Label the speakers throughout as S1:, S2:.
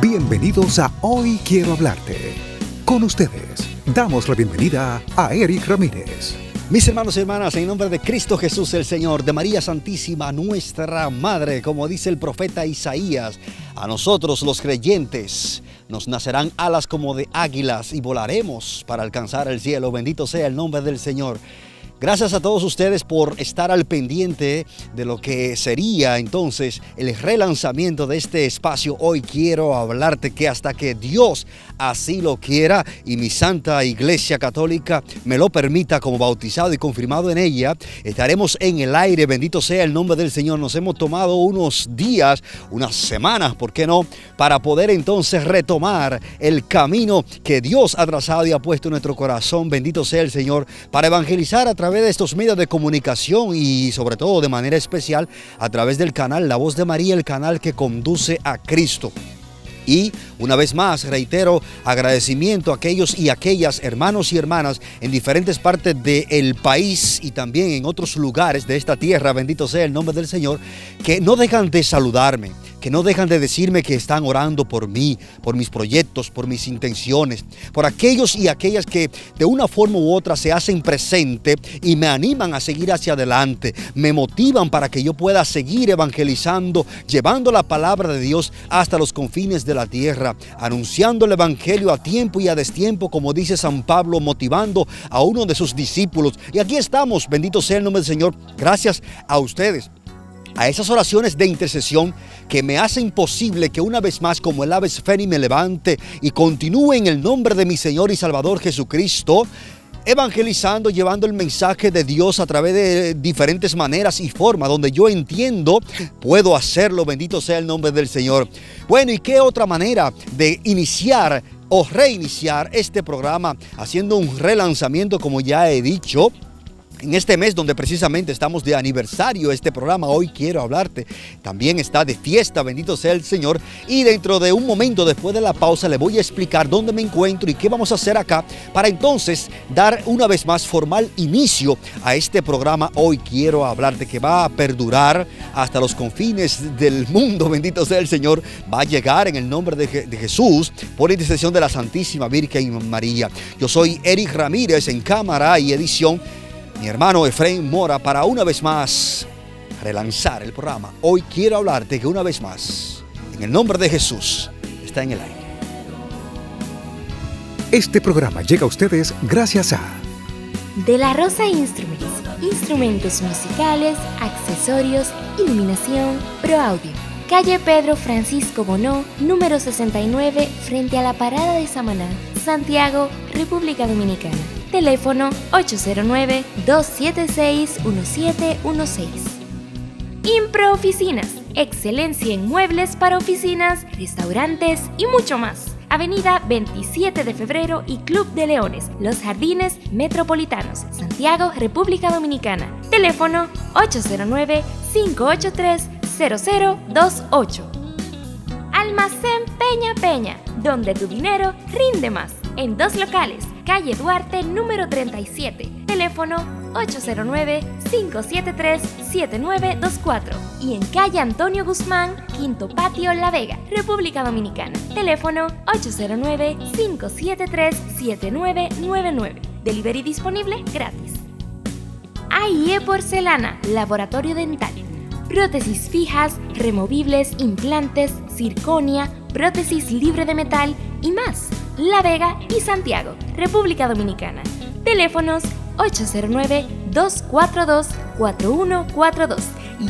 S1: Bienvenidos a Hoy Quiero Hablarte. Con ustedes, damos la bienvenida a Eric Ramírez.
S2: Mis hermanos y hermanas, en nombre de Cristo Jesús el Señor, de María Santísima, nuestra Madre, como dice el profeta Isaías, a nosotros los creyentes nos nacerán alas como de águilas y volaremos para alcanzar el cielo. Bendito sea el nombre del Señor. Gracias a todos ustedes por estar al pendiente de lo que sería entonces el relanzamiento de este espacio. Hoy quiero hablarte que hasta que Dios así lo quiera y mi Santa Iglesia Católica me lo permita como bautizado y confirmado en ella, estaremos en el aire. Bendito sea el nombre del Señor. Nos hemos tomado unos días, unas semanas, ¿por qué no? Para poder entonces retomar el camino que Dios ha trazado y ha puesto en nuestro corazón. Bendito sea el Señor para evangelizar a través través de estos medios de comunicación y sobre todo de manera especial a través del canal La Voz de María, el canal que conduce a Cristo. Y una vez más, reitero, agradecimiento a aquellos y aquellas hermanos y hermanas en diferentes partes del país y también en otros lugares de esta tierra, bendito sea el nombre del Señor, que no dejan de saludarme que no dejan de decirme que están orando por mí, por mis proyectos, por mis intenciones, por aquellos y aquellas que de una forma u otra se hacen presente y me animan a seguir hacia adelante, me motivan para que yo pueda seguir evangelizando, llevando la palabra de Dios hasta los confines de la tierra, anunciando el Evangelio a tiempo y a destiempo, como dice San Pablo, motivando a uno de sus discípulos. Y aquí estamos, bendito sea el nombre del Señor, gracias a ustedes a esas oraciones de intercesión que me hacen posible que una vez más como el Aves Feni me levante y continúe en el nombre de mi Señor y Salvador Jesucristo, evangelizando, llevando el mensaje de Dios a través de diferentes maneras y formas, donde yo entiendo, puedo hacerlo, bendito sea el nombre del Señor. Bueno, ¿y qué otra manera de iniciar o reiniciar este programa haciendo un relanzamiento, como ya he dicho? En este mes donde precisamente estamos de aniversario este programa, hoy quiero hablarte, también está de fiesta, bendito sea el Señor. Y dentro de un momento después de la pausa le voy a explicar dónde me encuentro y qué vamos a hacer acá para entonces dar una vez más formal inicio a este programa. Hoy quiero hablarte que va a perdurar hasta los confines del mundo, bendito sea el Señor. Va a llegar en el nombre de, de Jesús por intercesión de la Santísima Virgen María. Yo soy Eric Ramírez en cámara y edición mi hermano Efraín Mora para una vez más relanzar el programa. Hoy quiero hablarte que una vez más, en el nombre de Jesús, está en el aire.
S1: Este programa llega a ustedes gracias a
S3: De la Rosa Instruments, instrumentos musicales, accesorios, iluminación, pro audio. Calle Pedro Francisco Bonó, número 69, frente a la parada de Samaná, Santiago, República Dominicana. Teléfono 809-276-1716. Impro Oficinas. Excelencia en muebles para oficinas, restaurantes y mucho más. Avenida 27 de Febrero y Club de Leones, Los Jardines Metropolitanos, Santiago, República Dominicana. Teléfono 809-583-0028. Almacén Peña Peña, donde tu dinero rinde más. En dos locales calle Duarte número 37, teléfono 809-573-7924 y en calle Antonio Guzmán, Quinto Patio, La Vega, República Dominicana, teléfono 809-573-7999. Delivery disponible gratis. AIE Porcelana, Laboratorio Dental. Prótesis fijas, removibles, implantes, circonia, prótesis libre de metal y más la Vega y Santiago, República Dominicana. Teléfonos 809-242-4142 y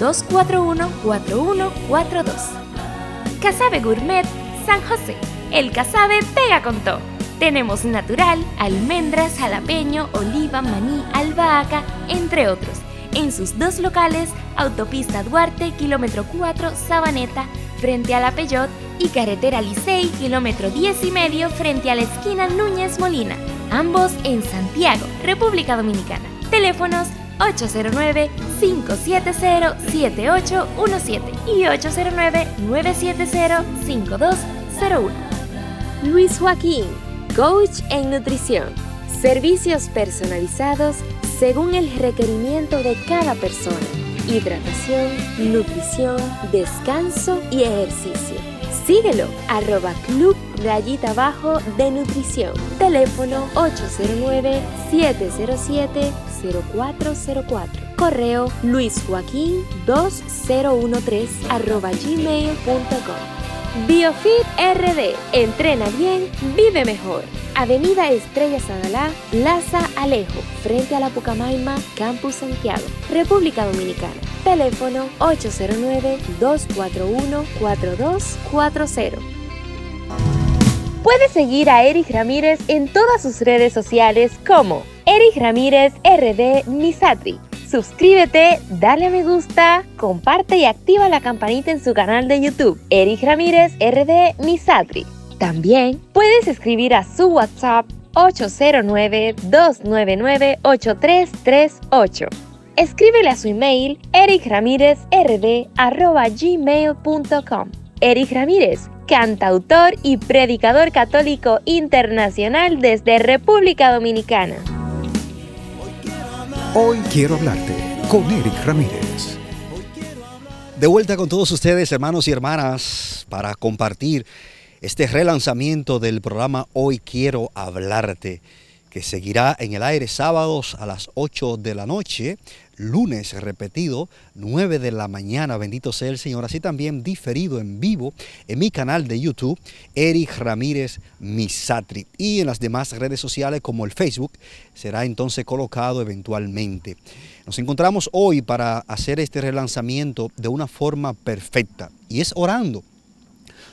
S3: 809-241-4142. Casabe Gourmet San José. El Casabe pega con. Tenemos natural, almendras, jalapeño, oliva, maní, albahaca, entre otros. En sus dos locales, Autopista Duarte, kilómetro 4, Sabaneta, frente a la Peyot y Carretera Licey, kilómetro 10 y medio, frente a la esquina Núñez Molina, ambos en Santiago, República Dominicana. Teléfonos 809-570-7817 y 809-970-5201. Luis Joaquín, coach en nutrición. Servicios personalizados según el requerimiento de cada persona. Hidratación, nutrición, descanso y ejercicio
S4: Síguelo, arroba club rayita abajo de nutrición. Teléfono 809-707-0404. Correo luisjoaquín 2013 arroba gmail.com. Biofit RD. Entrena bien, vive mejor. Avenida Estrella Sadalá, Plaza Alejo, frente a la Pucamaima, Campus Santiago, República Dominicana. Teléfono 809-241-4240. Puedes seguir a Eric Ramírez en todas sus redes sociales como Eric Ramírez RD Misatri. Suscríbete, dale a me gusta, comparte y activa la campanita en su canal de YouTube, Eric Ramírez RD Misatri. También puedes escribir a su WhatsApp 809-299-8338. Escríbele a su email ericramírezrd.gmail.com Eric Ramírez, cantautor y predicador católico internacional desde República Dominicana.
S1: Hoy quiero hablarte con Eric Ramírez.
S2: De vuelta con todos ustedes, hermanos y hermanas, para compartir este relanzamiento del programa Hoy Quiero Hablarte, que seguirá en el aire sábados a las 8 de la noche, lunes repetido, 9 de la mañana, bendito sea el Señor, así también diferido en vivo en mi canal de YouTube, Eric Ramírez Misatri, y en las demás redes sociales como el Facebook, será entonces colocado eventualmente. Nos encontramos hoy para hacer este relanzamiento de una forma perfecta, y es orando.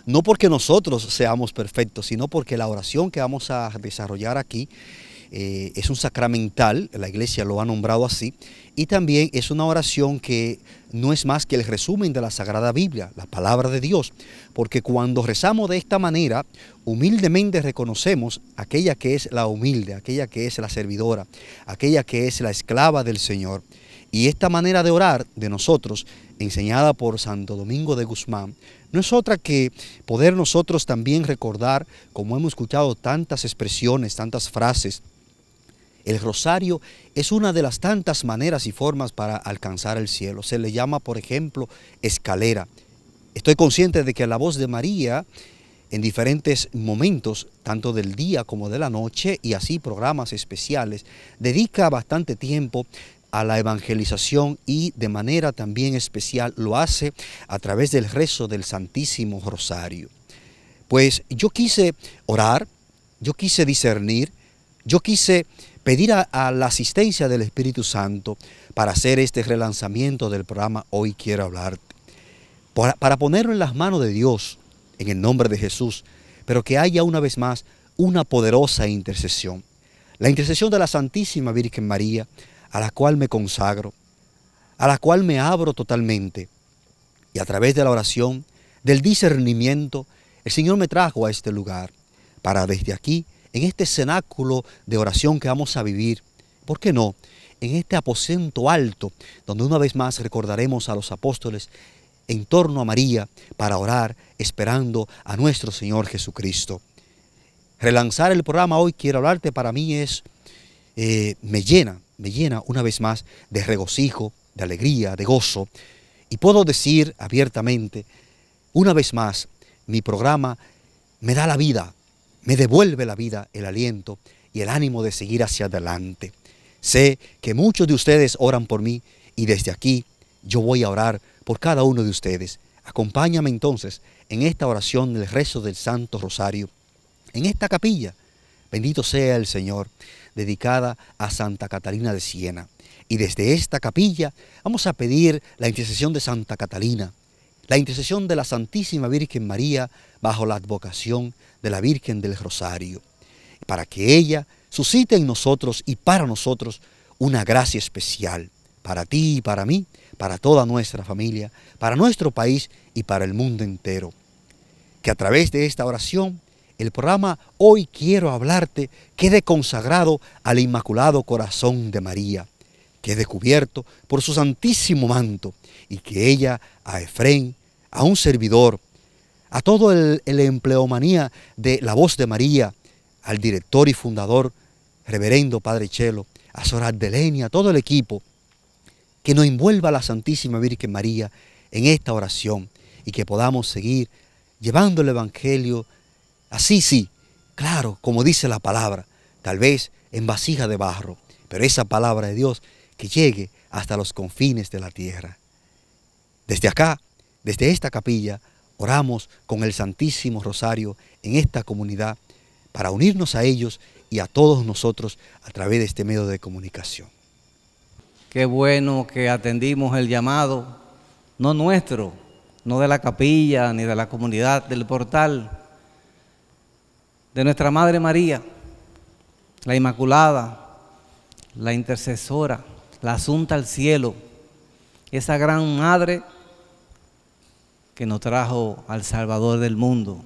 S2: No porque nosotros seamos perfectos, sino porque la oración que vamos a desarrollar aquí eh, es un sacramental, la iglesia lo ha nombrado así, y también es una oración que no es más que el resumen de la Sagrada Biblia, la palabra de Dios, porque cuando rezamos de esta manera, humildemente reconocemos aquella que es la humilde, aquella que es la servidora, aquella que es la esclava del Señor. Y esta manera de orar de nosotros, enseñada por Santo Domingo de Guzmán, no es otra que poder nosotros también recordar, como hemos escuchado tantas expresiones, tantas frases, el rosario es una de las tantas maneras y formas para alcanzar el cielo. Se le llama, por ejemplo, escalera. Estoy consciente de que la voz de María en diferentes momentos, tanto del día como de la noche, y así programas especiales, dedica bastante tiempo a la evangelización y de manera también especial lo hace a través del rezo del Santísimo Rosario. Pues yo quise orar, yo quise discernir, yo quise pedir a, la asistencia del Espíritu Santo para hacer este relanzamiento del programa Hoy quiero hablarte. Para, para ponerlo en las manos de Dios, en el nombre de Jesús, pero que haya una vez más una poderosa intercesión. La intercesión de la Santísima Virgen María, a la cual me consagro, a la cual me abro totalmente. Y a través de la oración, del discernimiento, el Señor me trajo a este lugar para desde aquí, en este cenáculo de oración que vamos a vivir, ¿por qué no? En este aposento alto, donde una vez más recordaremos a los apóstoles en torno a María para orar, esperando a nuestro Señor Jesucristo. Relanzar el programa hoy, quiero hablarte, para mí es, eh, me llena, me llena una vez más de regocijo, de alegría, de gozo. Y puedo decir abiertamente, una vez más, mi programa me da la vida, me devuelve la vida, el aliento y el ánimo de seguir hacia adelante. Sé que muchos de ustedes oran por mí y desde aquí yo voy a orar por cada uno de ustedes. Acompáñame entonces en esta oración del rezo del Santo Rosario, en esta capilla. Bendito sea el Señor dedicada a Santa Catalina de Siena. Y desde esta capilla vamos a pedir la intercesión de Santa Catalina, la intercesión de la Santísima Virgen María bajo la advocación de la Virgen del Rosario, para que ella suscite en nosotros y para nosotros una gracia especial, para ti y para mí, para toda nuestra familia, para nuestro país y para el mundo entero. Que a través de esta oración el programa Hoy quiero hablarte quede consagrado al Inmaculado Corazón de María, quede cubierto por su santísimo manto y que ella a Efrén, a un servidor, a todo el, empleomanía de la voz de María, al director y fundador, reverendo Padre Chelo, a Sor Ardelenia, a todo el equipo, que nos envuelva la Santísima Virgen María en esta oración y que podamos seguir llevando el Evangelio, así sí, claro, como dice la palabra, tal vez en vasija de barro, pero esa palabra de Dios que llegue hasta los confines de la tierra. Desde acá, desde esta capilla, oramos con el Santísimo Rosario en esta comunidad para unirnos a ellos y a todos nosotros a través de este medio de comunicación.
S5: Qué bueno que atendimos el llamado, no nuestro, no de la capilla ni de la comunidad del portal, de nuestra Madre María, la Inmaculada, la intercesora, la asunta al cielo, esa gran madre que nos trajo al Salvador del mundo.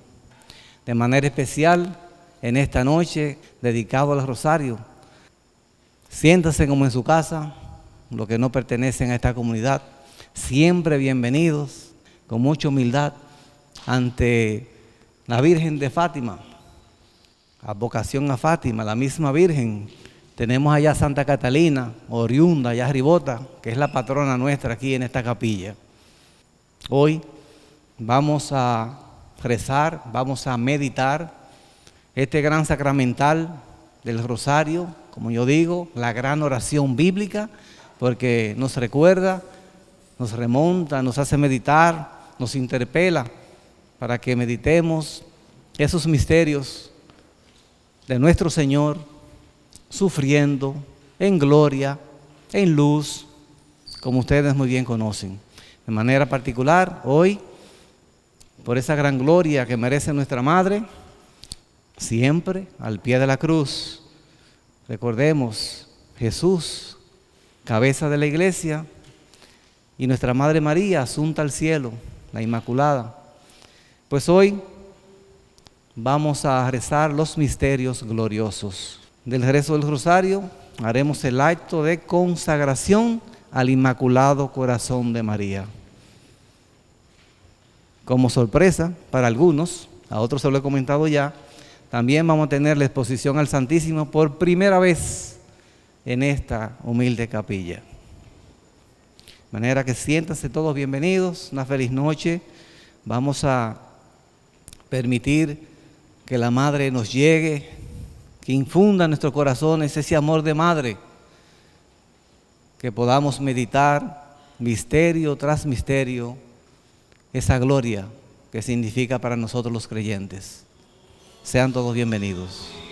S5: De manera especial, en esta noche, dedicado al rosario, siéntase como en su casa, los que no pertenecen a esta comunidad, siempre bienvenidos, con mucha humildad, ante la Virgen de Fátima, a vocación a Fátima, la misma Virgen tenemos allá Santa Catalina, oriunda, allá Ribota, que es la patrona nuestra aquí en esta capilla. Hoy vamos a rezar, vamos a meditar este gran sacramental del rosario, como yo digo, la gran oración bíblica, porque nos recuerda, nos remonta, nos hace meditar, nos interpela para que meditemos esos misterios de nuestro Señor sufriendo, en gloria, en luz, como ustedes muy bien conocen. De manera particular, hoy, por esa gran gloria que merece nuestra Madre, siempre al pie de la cruz, recordemos Jesús, cabeza de la iglesia, y nuestra Madre María, asunta al cielo, la Inmaculada. Pues hoy vamos a rezar los misterios gloriosos del rezo del rosario, haremos el acto de consagración al Inmaculado Corazón de María. Como sorpresa para algunos, a otros se lo he comentado ya, también vamos a tener la exposición al Santísimo por primera vez en esta humilde capilla. De manera que siéntanse todos bienvenidos, una feliz noche. Vamos a permitir que la Madre nos llegue que infunda en nuestros corazones ese amor de madre, que podamos meditar misterio tras misterio esa gloria que significa para nosotros los creyentes. Sean todos bienvenidos.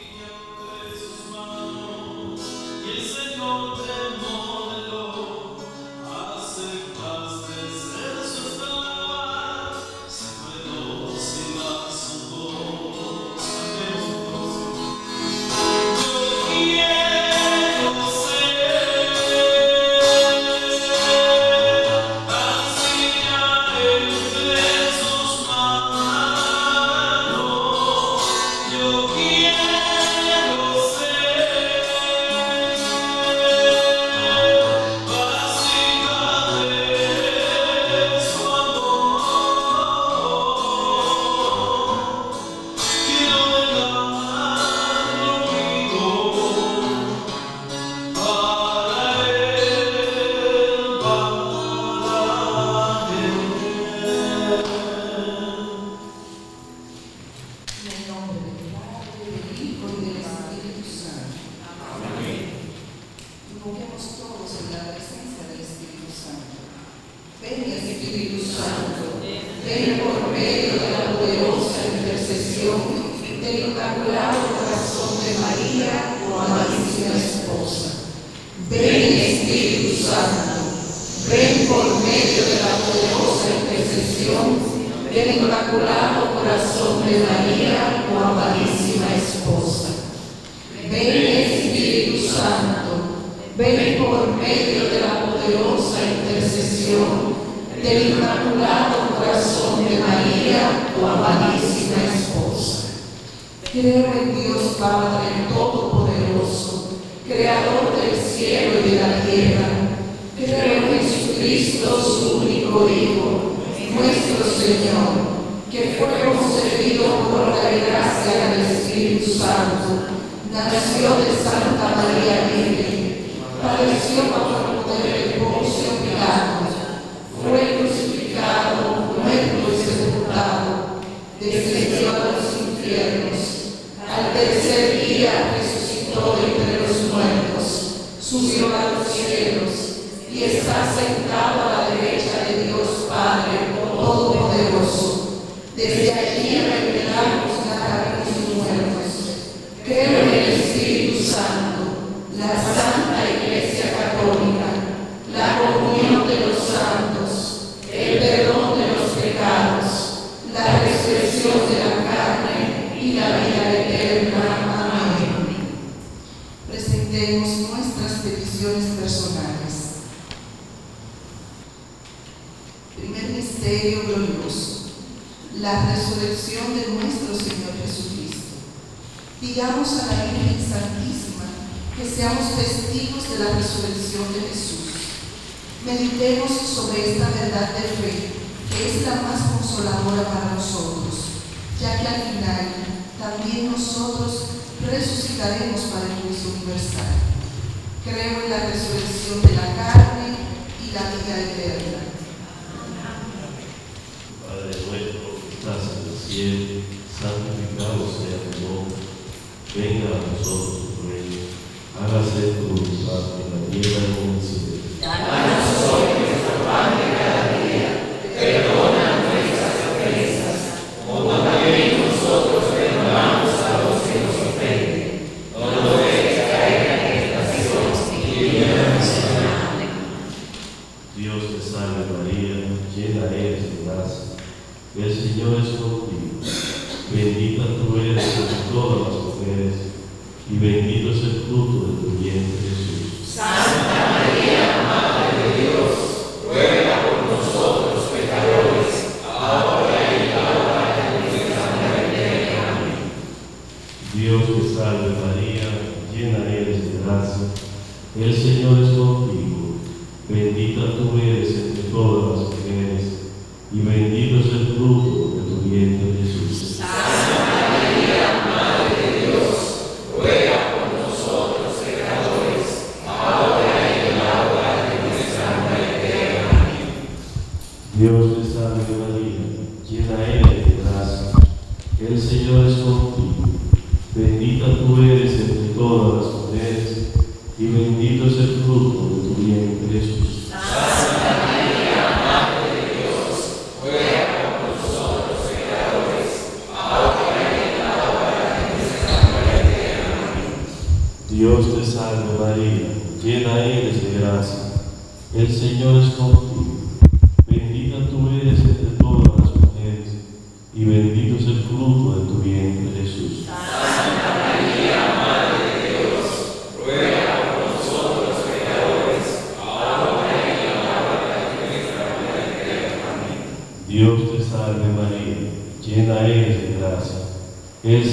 S6: creador del cielo y de
S7: la tierra. Creo en Jesucristo, su único Hijo, nuestro Señor, que fue concebido por la
S8: gracia del Espíritu Santo, nació de Santa María Virgen, padeció bajo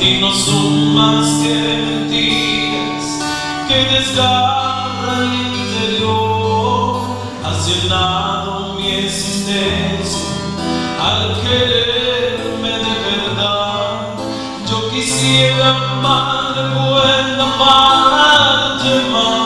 S8: y no son
S9: más que mentiras que desgarran el
S10: interior. Has llenado mi existencia al quererme de
S11: verdad. Yo quisiera amar buena para llevar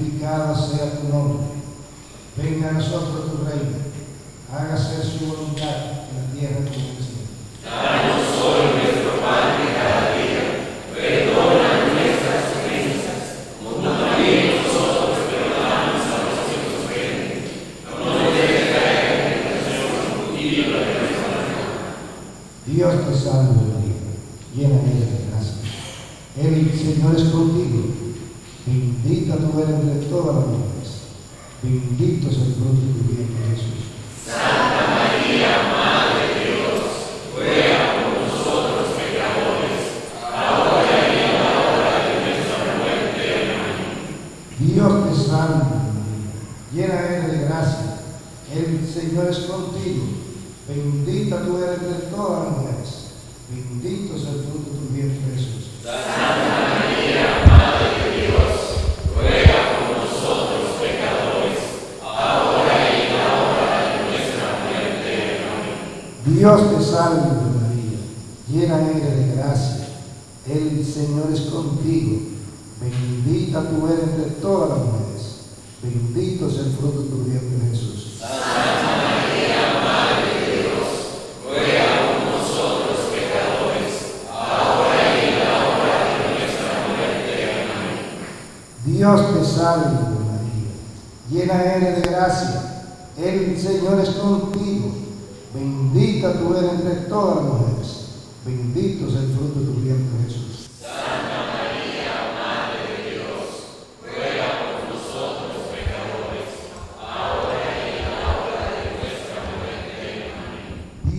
S11: santificado sea tu nombre. Venga a nosotros tu reino. Hágase su voluntad en la tierra como en el cielo.
S9: Danos hoy nuestro pan de cada día. Perdona nuestras ofensas, como también nosotros perdonamos a los que nos ofenden. No nos dejes caer en tentación y líbranos
S11: de
S9: nuestra
S11: Dios te salve, María, llena de gracia. El Señor es contigo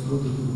S11: Господь,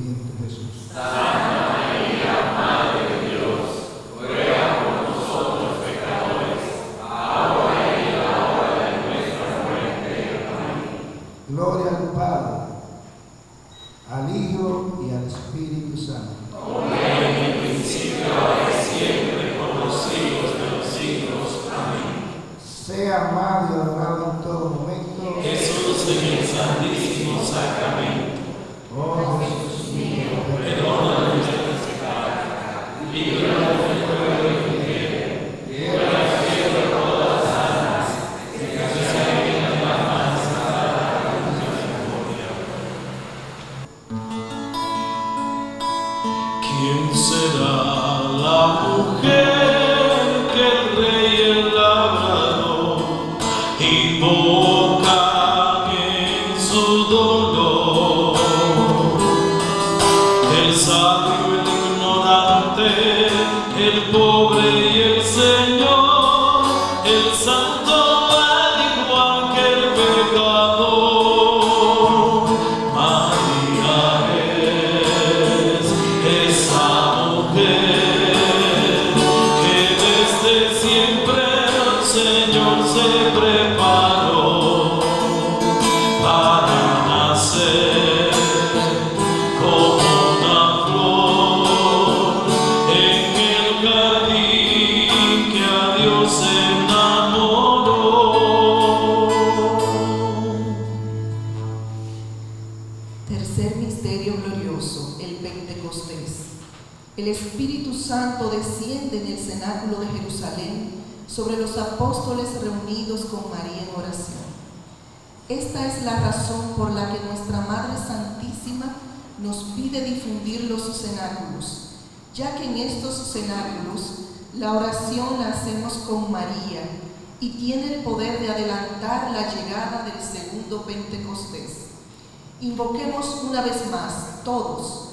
S11: Invoquemos una vez
S9: más, todos.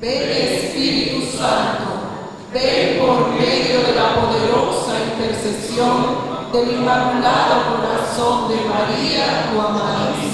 S9: Ven Espíritu Santo, ven por medio de
S11: la poderosa intercesión del Inmaculado Corazón de María, tu amada.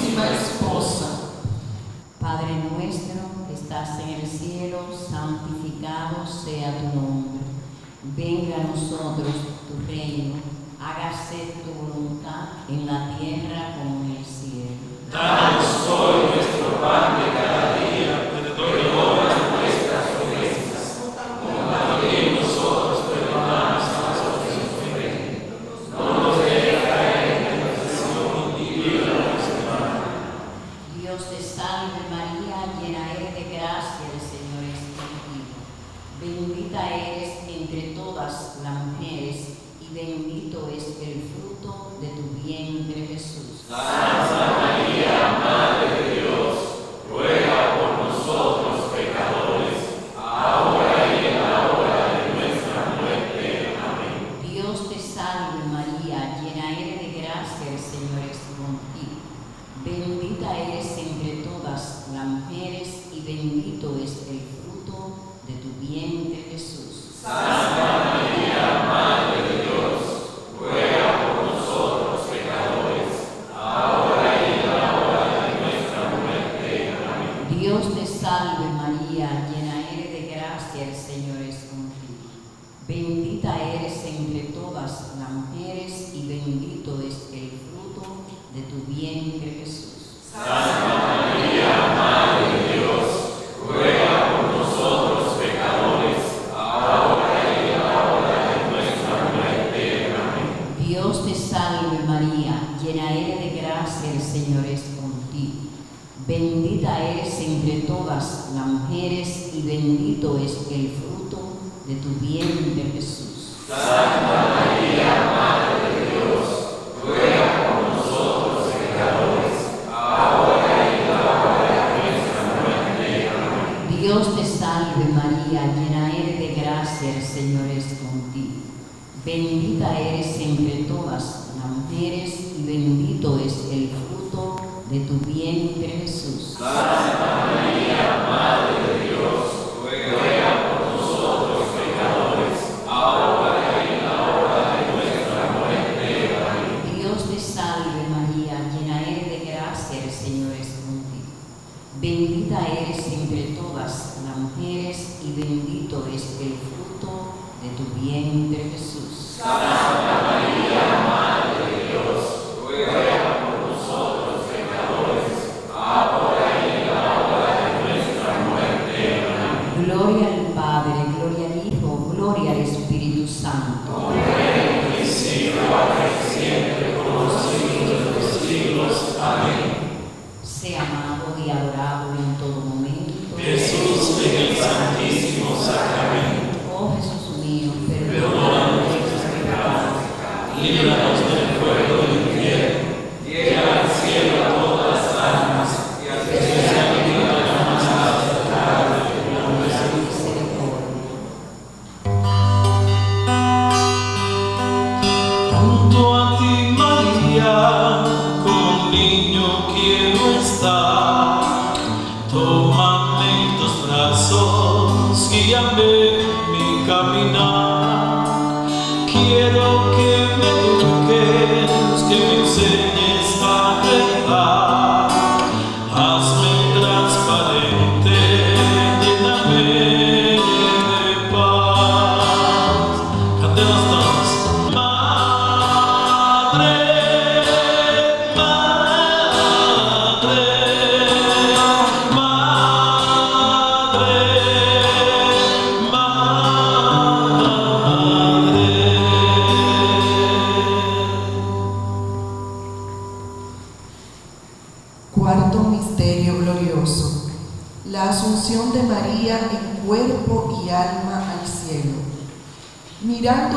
S11: bendita eres entre todas las mujeres y bendito es el fruto de tu vientre Jesús.
S9: Santa María, Madre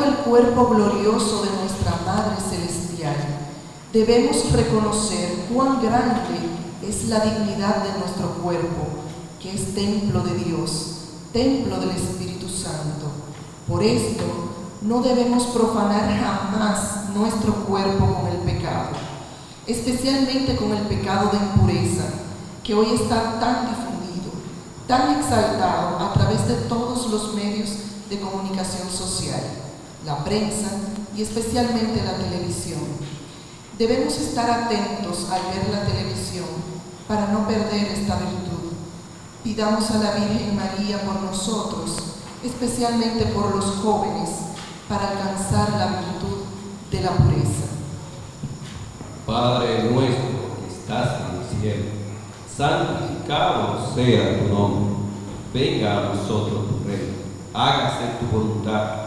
S9: el
S7: cuerpo glorioso de nuestra Madre Celestial, debemos reconocer cuán grande es la dignidad de nuestro cuerpo, que es templo de Dios, templo del Espíritu Santo. Por esto, no debemos profanar jamás nuestro cuerpo con el pecado especialmente con el pecado de impureza, que hoy está tan difundido, tan exaltado a través de todos los medios de comunicación social, la prensa y especialmente la televisión. Debemos estar atentos al ver la televisión para no perder esta virtud. Pidamos a la Virgen María por nosotros, especialmente por los jóvenes, para alcanzar la virtud de la pureza.
S12: Padre nuestro que estás en el cielo, santificado sea tu nombre. Venga a nosotros tu reino. Hágase tu voluntad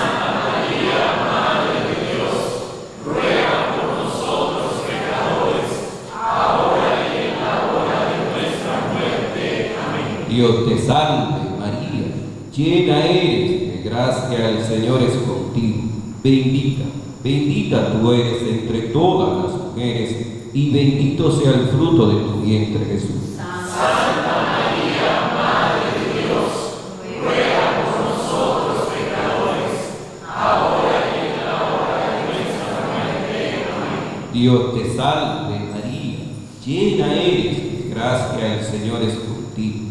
S12: Dios te salve María, llena eres de gracia, el Señor es contigo. Bendita, bendita tú eres entre todas las mujeres y bendito sea el fruto de tu vientre Jesús. Dios te salve María, llena eres de gracia, el Señor es contigo.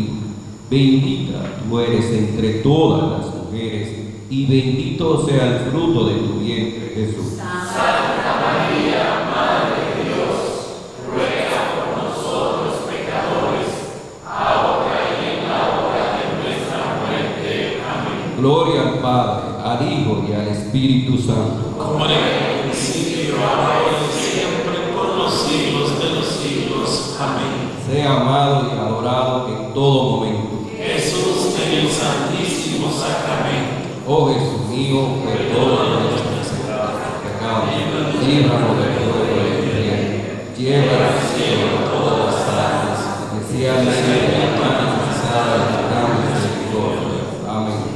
S12: Bendita tú eres entre todas las mujeres, y bendito sea el fruto de tu vientre, Jesús. Gloria al Padre, al Hijo y al Espíritu Santo.
S9: Como en el principio, ahora y siempre, por los siglos de los siglos. Amén.
S12: Sea amado y adorado en todo momento. Oh Jesús mío, perdona nuestros pecados, líbranos del fuego del infierno, lleva al cielo todas las almas, especialmente las más necesitadas de gran misericordia. Amén.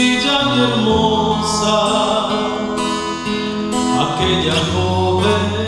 S9: Sencilla y hermosa, aquella joven.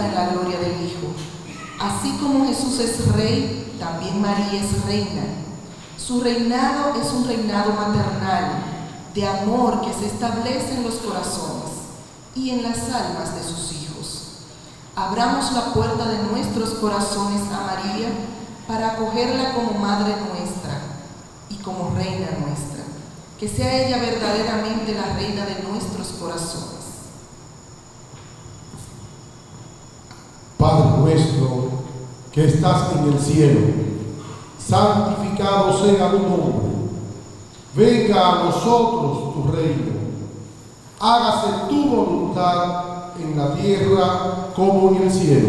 S9: En
S7: la gloria del Hijo. Así como Jesús es rey, también María es reina. Su reinado es un reinado maternal, de amor que se establece en los corazones y en las almas de sus hijos. Abramos la puerta de nuestros corazones a María para acogerla como Madre nuestra y como Reina nuestra. Que sea ella verdaderamente la Reina de nuestros corazones.
S13: Padre que estás en el cielo, santificado sea tu nombre. Venga a nosotros tu reino. Hágase tu voluntad en la tierra como en el cielo.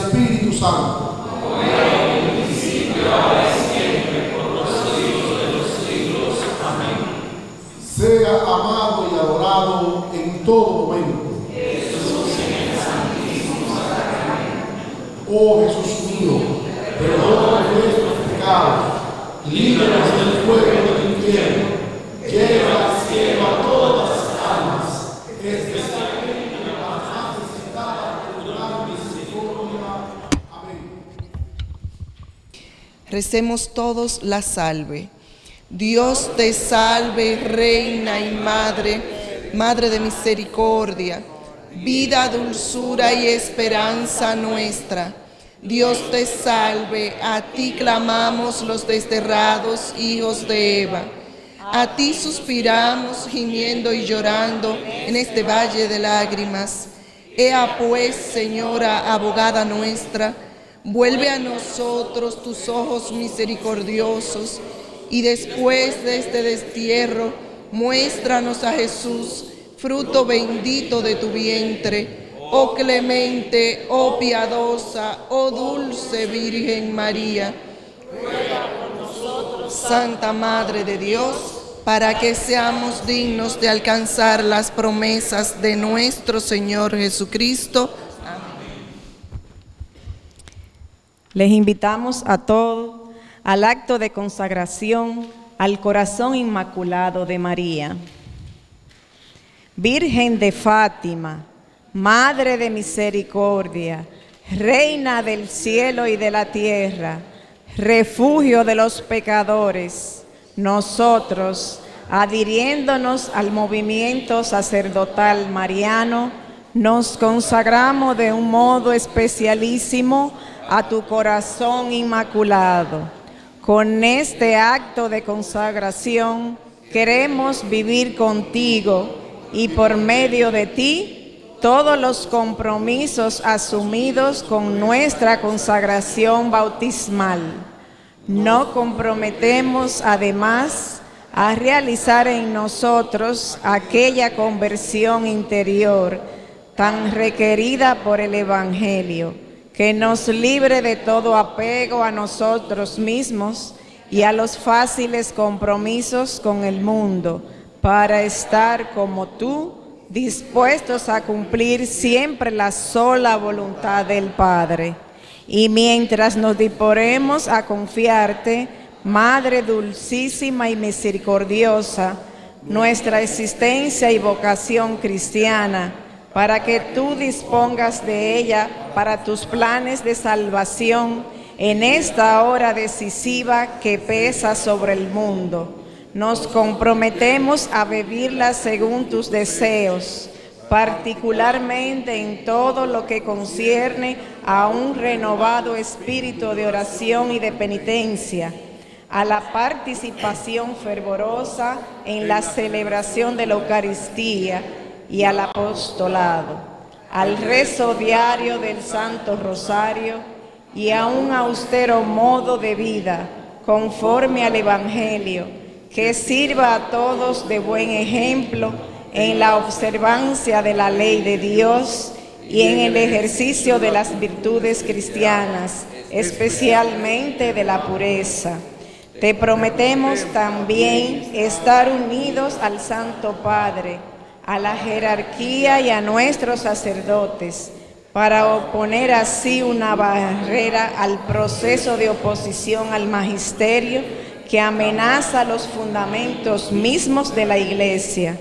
S13: Espíritu Santo. Sea amado y adorado en todo momento. Oh Jesús mío, perdona nuestros pecados, líbranos del fuego del infierno, lleva al cielo a todas las almas, especialmente a las más necesitadas de tu gran misericordia. Amén.
S14: Recemos todos la salve. Dios te salve, Reina y Madre, Madre de misericordia, vida, dulzura y esperanza nuestra. Dios te salve, a ti clamamos los desterrados hijos de Eva. A ti suspiramos, gimiendo y llorando en este valle de lágrimas. Ea pues, Señora, abogada nuestra, vuelve a nosotros tus ojos misericordiosos y después de este destierro, muéstranos a Jesús, fruto bendito de tu vientre. Oh clemente, oh piadosa, oh dulce Virgen María. Santa Madre de Dios, para que seamos dignos de alcanzar las promesas de nuestro Señor Jesucristo.
S15: Les invitamos a todos al acto de consagración al corazón inmaculado de María. Virgen de Fátima, Madre de Misericordia, Reina del cielo y de la tierra, refugio de los pecadores, nosotros, adhiriéndonos al movimiento sacerdotal mariano, nos consagramos de un modo especialísimo a tu corazón inmaculado. Con este acto de consagración queremos vivir contigo y por medio de ti todos los compromisos asumidos con nuestra consagración bautismal. No comprometemos además a realizar en nosotros aquella conversión interior tan requerida por el Evangelio, que nos libre de todo apego a nosotros mismos y a los fáciles compromisos con el mundo, para estar como tú, dispuestos a cumplir siempre la sola voluntad del Padre. Y mientras nos disponemos a confiarte, Madre dulcísima y misericordiosa, nuestra existencia y vocación cristiana, para que tú dispongas de ella para tus planes de salvación en esta hora decisiva que pesa sobre el mundo. Nos comprometemos a vivirla según tus deseos, particularmente en todo lo que concierne a un renovado espíritu de oración y de penitencia, a la participación fervorosa en la celebración de la Eucaristía y al apostolado al rezo diario del Santo Rosario y a un austero modo de vida conforme al Evangelio, que sirva a todos de buen ejemplo en la observancia de la ley de Dios y en el ejercicio de las virtudes cristianas, especialmente de la pureza. Te prometemos también estar unidos al Santo Padre, a la jerarquía y a nuestros sacerdotes, para oponer así una barrera al proceso de oposición al magisterio que amenaza los fundamentos mismos de la Iglesia.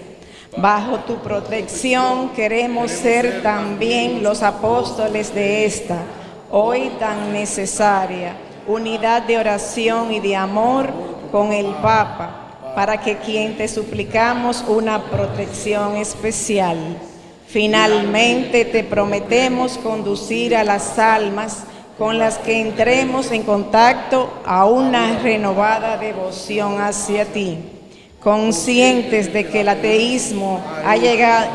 S15: Bajo tu protección queremos ser también los apóstoles de esta, hoy tan necesaria, unidad de oración y de amor con el Papa, para que quien te suplicamos una protección especial. Finalmente te prometemos conducir a las almas con las que entremos en contacto a una renovada devoción hacia ti, conscientes de que el ateísmo ha llegado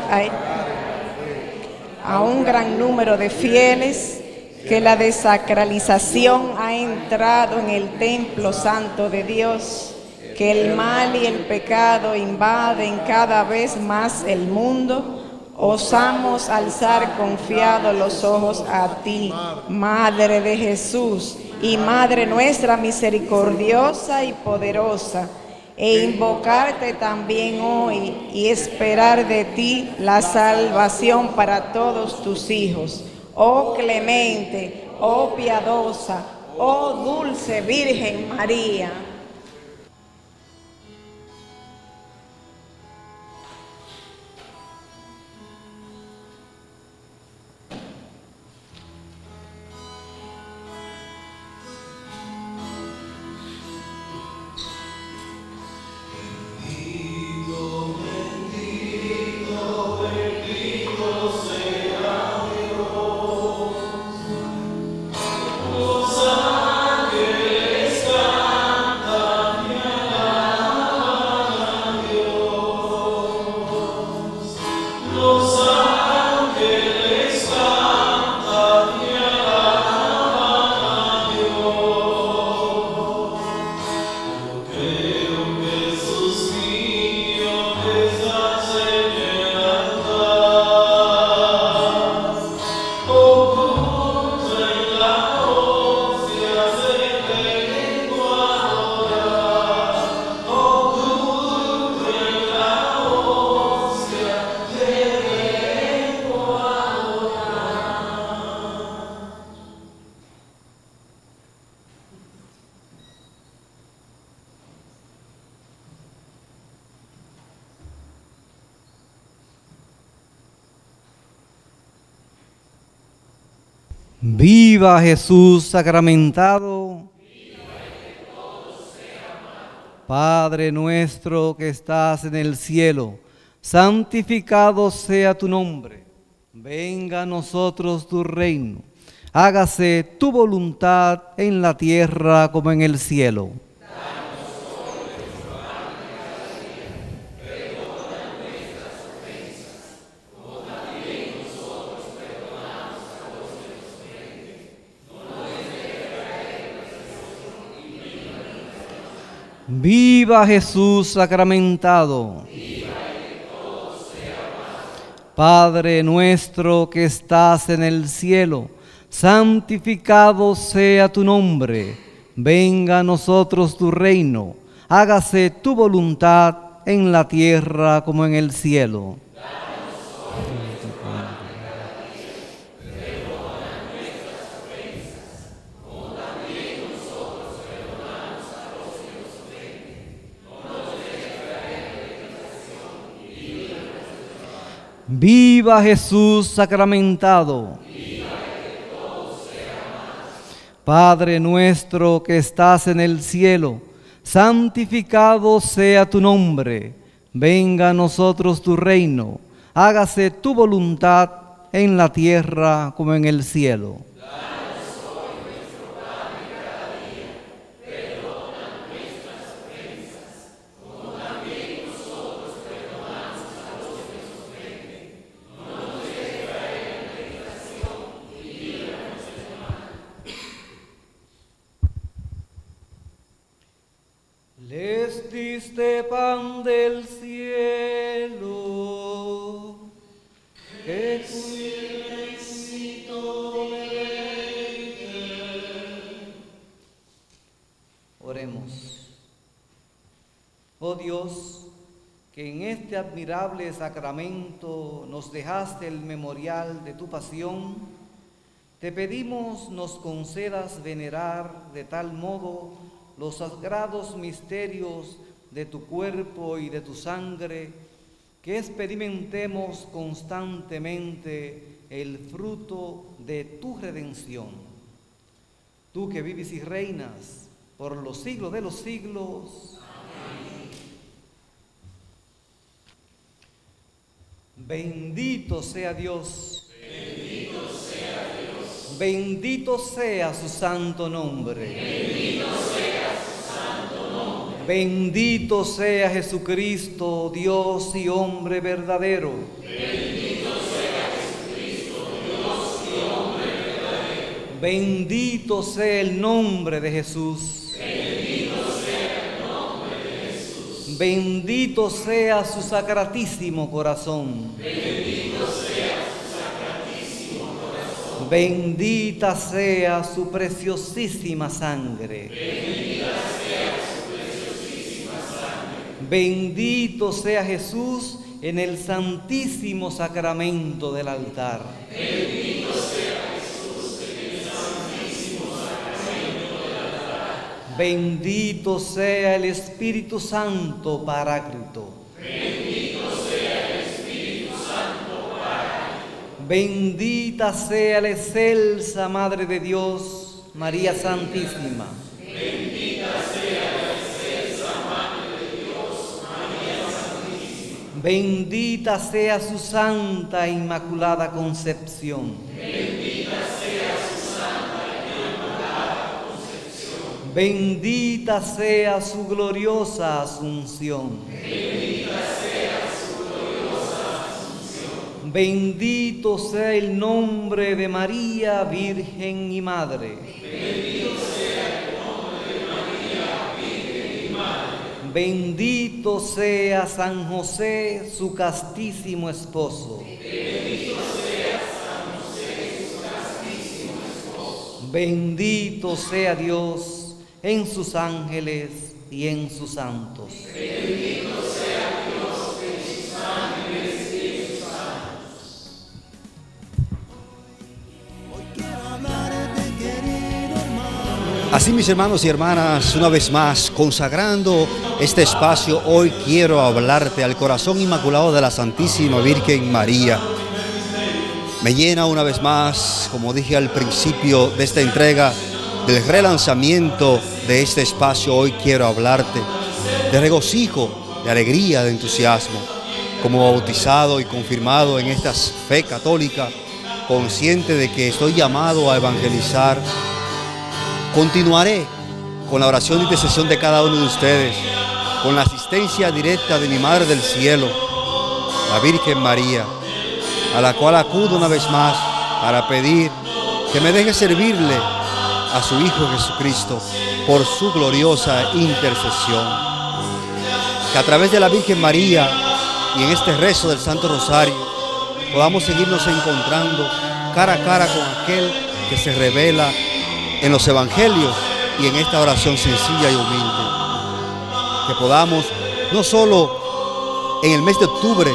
S15: a, un gran número de fieles, que la desacralización ha entrado en el templo santo de Dios, que el mal y el pecado invaden cada vez más el mundo, osamos alzar confiados los ojos a ti, Madre de Jesús y Madre nuestra misericordiosa y poderosa, e invocarte también hoy y esperar de ti la salvación para todos tus hijos. Oh clemente, oh piadosa, oh dulce Virgen María.
S5: Viva Jesús sacramentado. Padre nuestro que estás en el cielo, santificado sea tu nombre. Venga a nosotros tu reino. Hágase tu voluntad en la tierra como en el cielo. Viva Jesús sacramentado. Padre nuestro que estás en el cielo, santificado sea tu nombre. Venga a nosotros tu reino. Hágase tu voluntad en la tierra como en el cielo. Viva Jesús sacramentado. Padre nuestro que estás en el cielo, santificado sea tu nombre. Venga a nosotros tu reino. Hágase tu voluntad en la tierra como en el cielo. Diste pan del cielo, Oremos. Oh Dios, que en este admirable sacramento nos dejaste el memorial de tu pasión, te pedimos nos concedas venerar de tal modo los sagrados misterios de tu cuerpo y de tu sangre, que experimentemos constantemente el fruto de tu redención. Tú que vives y reinas por los siglos de los siglos. Bendito sea Dios.
S6: Bendito sea Dios.
S5: Bendito sea su santo nombre.
S6: Bendito sea
S5: Jesucristo, Dios y hombre verdadero.
S6: Bendito sea Jesucristo, Dios y hombre verdadero.
S5: Bendito sea el nombre de Jesús.
S6: Bendito sea el nombre de Jesús.
S5: Bendito sea su sacratísimo corazón.
S6: Bendito sea su sacratísimo corazón.
S5: Bendita sea su preciosísima sangre.
S6: Bendita
S5: Bendito sea Jesús en el santísimo sacramento del altar.
S6: Bendito sea Jesús en el santísimo sacramento del altar.
S5: Bendito sea el Espíritu Santo Paráclito.
S6: Bendito sea el Espíritu Santo Paráclito.
S5: Bendita sea la excelsa Madre de Dios, María Santísima.
S6: Bendita sea
S5: su santa e inmaculada concepción.
S6: Bendita sea su santa inmaculada concepción.
S5: Bendita sea su gloriosa asunción.
S6: Bendita sea su gloriosa asunción.
S5: Bendito sea el nombre de María, Virgen y Madre.
S6: Bendito sea el nombre de María, Virgen y Madre.
S5: Bendito sea San José, su castísimo esposo.
S6: Bendito sea San José, su castísimo esposo.
S5: Bendito sea Dios en sus ángeles y en sus santos.
S6: Bendito
S2: Así mis hermanos y hermanas, una vez más, consagrando este espacio, hoy quiero hablarte al corazón inmaculado de la Santísima Virgen María. Me llena una vez más, como dije al principio de esta entrega, del relanzamiento de este espacio, hoy quiero hablarte de regocijo, de alegría, de entusiasmo. Como bautizado y confirmado en esta fe católica, consciente de que estoy llamado a evangelizar, continuaré con la oración y intercesión de cada uno de ustedes, con la asistencia directa de mi Madre del Cielo, la Virgen María, a la cual acudo una vez más para pedir que me deje servirle a su Hijo Jesucristo por su gloriosa intercesión. Que a través de la Virgen María y en este rezo del Santo Rosario podamos seguirnos encontrando cara a cara con aquel que se revela en los evangelios y en esta oración sencilla y humilde. Que podamos no solo en el mes de octubre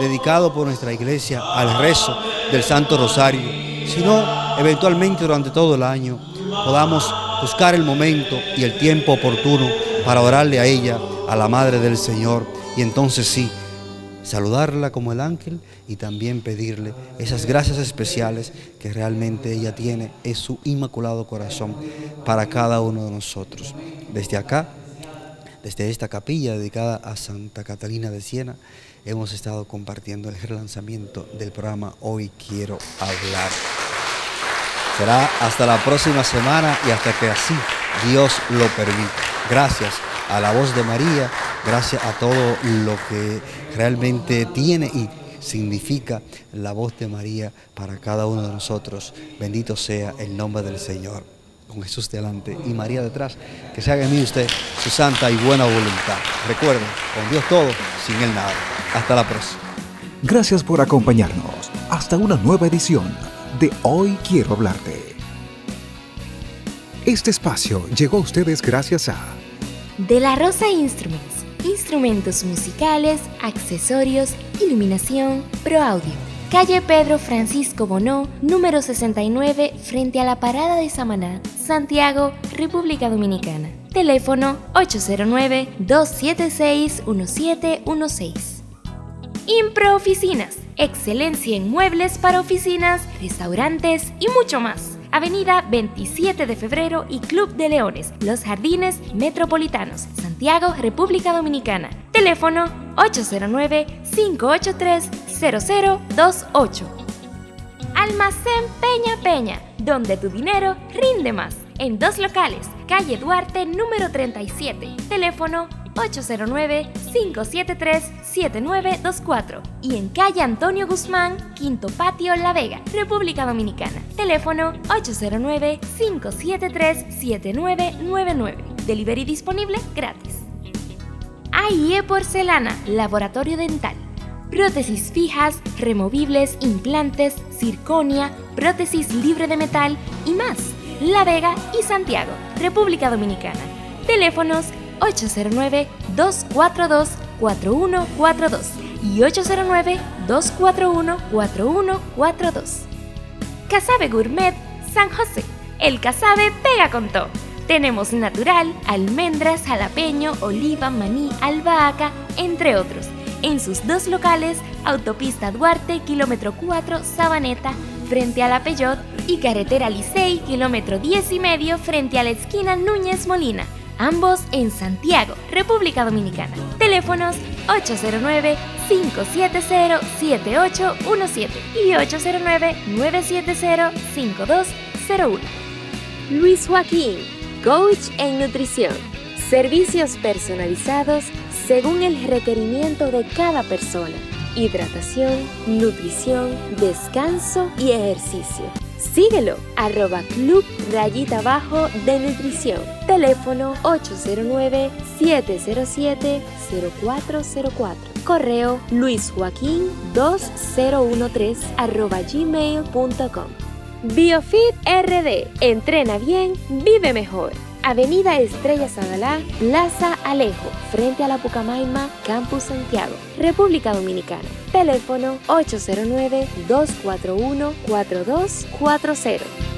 S2: dedicado por nuestra iglesia al rezo del Santo Rosario, sino eventualmente durante todo el año podamos buscar el momento y el tiempo oportuno para orarle a ella, a la Madre del Señor, y entonces sí, saludarla como el ángel y también pedirle esas gracias especiales que realmente ella tiene en su inmaculado corazón para cada uno de nosotros. Desde acá, desde esta capilla dedicada a Santa Catalina de Siena, hemos estado compartiendo el relanzamiento del programa Hoy Quiero Hablar. Será hasta la próxima semana y hasta que así Dios lo permita. Gracias a la voz de María, gracias a todo lo que realmente tiene y significa la voz de María para cada uno de nosotros. Bendito sea el nombre del Señor. con Jesús delante y María detrás, que se haga en mí usted su santa y buena voluntad. Recuerden, con Dios todo, sin Él nada. Hasta la próxima.
S1: Gracias por acompañarnos. Hasta una nueva edición de Hoy Quiero Hablarte. Este espacio llegó a ustedes gracias a
S3: De la Rosa Instruments. Instrumentos musicales, accesorios, iluminación, pro audio. Calle Pedro Francisco Bonó, número 69, frente a la parada de Samaná, Santiago, República Dominicana. Teléfono 809-276-1716. Impro Oficinas. Excelencia en muebles para oficinas, restaurantes y mucho más. Avenida 27 de Febrero y Club de Leones, Los Jardines Metropolitanos, Santiago, República Dominicana. Teléfono 809-583-0028. Almacén Peña Peña, donde tu dinero rinde más. En dos locales, calle Duarte número 37, teléfono 809-573-7924 y en calle Antonio Guzmán, Quinto Patio, La Vega, República Dominicana. Teléfono 809-573-7999. Delivery disponible gratis. AIE Porcelana, Laboratorio Dental. Prótesis fijas, removibles, implantes, circonia, prótesis libre de metal y más. La Vega y Santiago, República Dominicana. Teléfonos 809-242-4142 y 809-241-4142. Casabe Gourmet San José. El Casabe pega con todo. Tenemos natural, almendras, jalapeño, oliva, maní, albahaca, entre otros. En sus dos locales, Autopista Duarte, kilómetro 4, Sabaneta, frente a la Peyot, y Carretera Licey, kilómetro 10 y medio, frente a la esquina Núñez Molina ambos en Santiago, República Dominicana. Teléfonos 809-570-7817 y 809-970-5201. Luis Joaquín, coach en nutrición. Servicios personalizados según el requerimiento de cada persona. Hidratación, nutrición, descanso y ejercicio. Síguelo, arroba club rayita abajo de nutrición. Teléfono 809-707-0404. Correo luisjoaquín2013 arroba gmail.com. Biofit RD. Entrena bien, vive mejor. Avenida Estrella Sadalá, Plaza Alejo, frente a la Pucamaima, Campus Santiago, República Dominicana. Teléfono 809-241-4240.